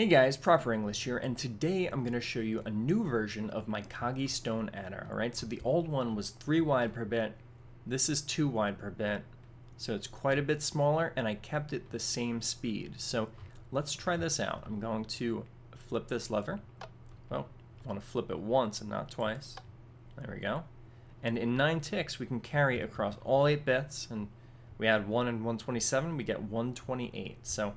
Hey guys, Properinglish here, and today I'm going to show you a new version of my Kogge-Stone adder, alright? So the old one was 3 wide per bit, this is 2 wide per bit, so it's quite a bit smaller, and I kept it the same speed. So let's try this out. I'm going to flip this lever. Well, I want to flip it once and not twice. There we go. And in 9 ticks, we can carry across all 8 bits, and we add 1 and 127, we get 128. So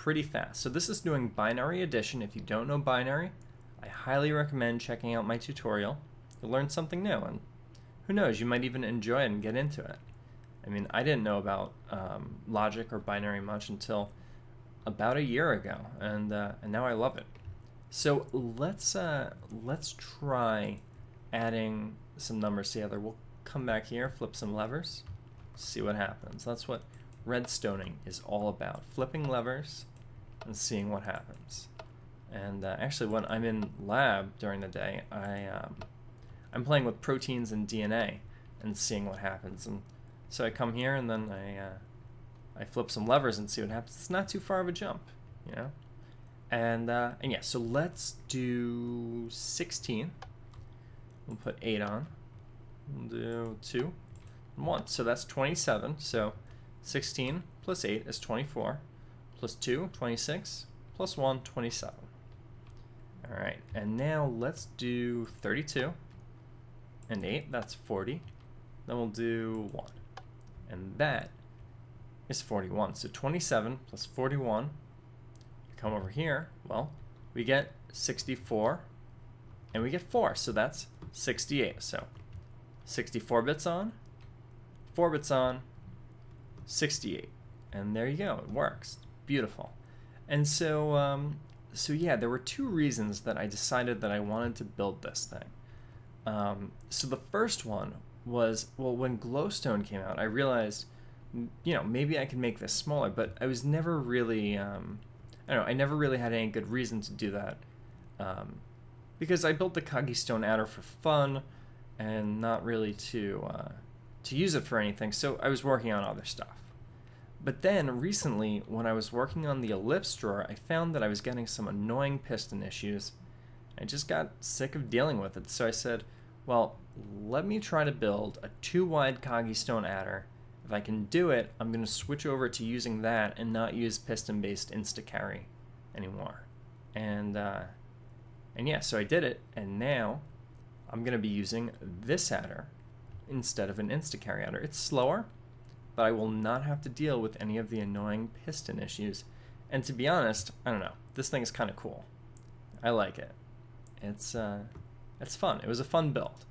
pretty fast. So this is doing binary addition. If you don't know binary, I highly recommend checking out my tutorial. You'll learn something new, and who knows, you might even enjoy it and get into it. I mean, I didn't know about um, logic or binary much until about a year ago, and uh, and now I love it. So let's uh, let's try adding some numbers together. We'll come back here, flip some levers, see what happens. That's what redstoning is all about. Flipping levers and seeing what happens. And uh, actually, when I'm in lab during the day, I um, I'm playing with proteins and DNA and seeing what happens. And so I come here and then I uh, I flip some levers and see what happens. It's not too far of a jump, you know. And uh, and yeah, so let's do 16. We'll put eight on. We'll do two and one. So that's 27. So 16 plus 8 is 24 plus 2, 26, plus 1, 27. All right, and now let's do 32 and 8, that's 40. Then we'll do 1, and that is 41. So 27 plus 41, come over here, well, we get 64, and we get 4, so that's 68. So 64 bits on, 4 bits on, 68. And there you go, it works beautiful. And so, um, so yeah, there were two reasons that I decided that I wanted to build this thing. Um, so the first one was, well, when Glowstone came out, I realized, you know, maybe I could make this smaller, but I was never really, um, I don't know, I never really had any good reason to do that. Um, because I built the Kogge-Stone adder for fun and not really to, uh, to use it for anything, so I was working on other stuff. But then recently, when I was working on the ellipse drawer, I found that I was getting some annoying piston issues. I just got sick of dealing with it, so I said, well, let me try to build a two wide Kogge-Stone adder. If I can do it, I'm going to switch over to using that and not use piston based Instacarry anymore. And, uh, and yeah, so I did it, and now I'm going to be using this adder instead of an Instacarry adder. It's slower, but I will not have to deal with any of the annoying piston issues. And to be honest, I don't know, this thing is kind of cool. I like it. It's uh, it's fun. It was a fun build.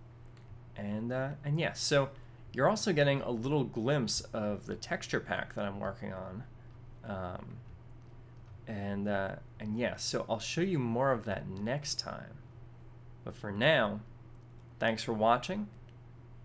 And uh, and yeah, so you're also getting a little glimpse of the texture pack that I'm working on. Um, and uh, and yeah, so I'll show you more of that next time. But for now, thanks for watching,